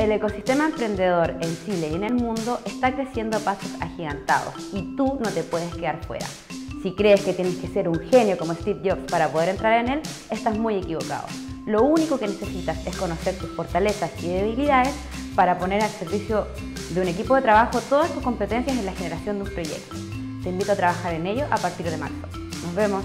El ecosistema emprendedor en Chile y en el mundo está creciendo a pasos agigantados y tú no te puedes quedar fuera. Si crees que tienes que ser un genio como Steve Jobs para poder entrar en él, estás muy equivocado. Lo único que necesitas es conocer tus fortalezas y debilidades para poner al servicio de un equipo de trabajo todas tus competencias en la generación de un proyecto. Te invito a trabajar en ello a partir de marzo. Nos vemos.